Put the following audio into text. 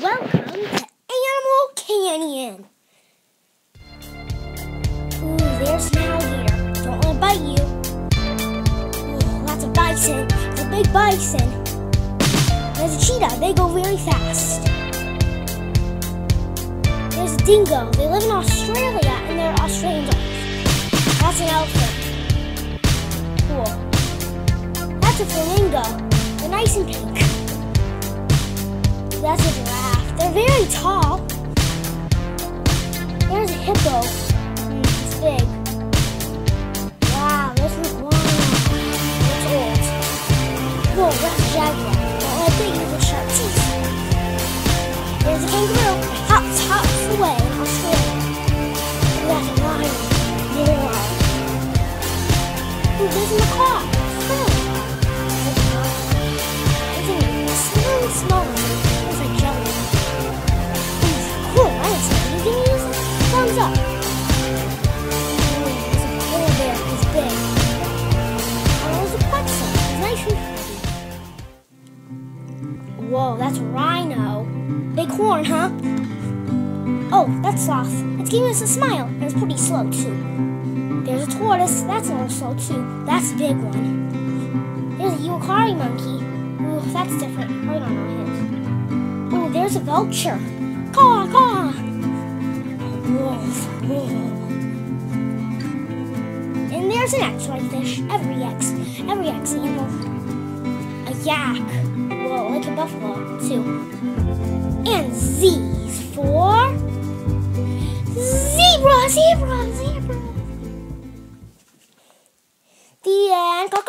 Welcome to Animal Canyon. Ooh, there's an alligator. Don't let it bite you. Ooh, that's a bison. It's a big bison. There's a cheetah. They go very fast. There's a dingo. They live in Australia and they're Australian dogs. That's an elephant. Cool. That's a flamingo. They're nice and pink. That's a very tall. There's a hippo. Mm, it's big. Wow, there's an iguana. It's old. Whoa, that's a jaguar. Let it use its sharp teeth. There's a kangaroo. It hops, hops Australia. Ooh, that's a lion. More. Ooh, there's a macaw. Whoa, that's rhino. Big horn, huh? Oh, that's sloth. It's giving us a smile, and it's pretty slow too. There's a tortoise. That's a little slow too. That's a big one. There's a Uakari monkey. Ooh, that's different. I don't know his. Ooh, there's a vulture. Caw, caw. Wolf, wolf. And there's an X-ray fish. Every X, every X animal. A yak. Well, like a buffalo, too. And Z's for zebra, zebra, zebra. The end.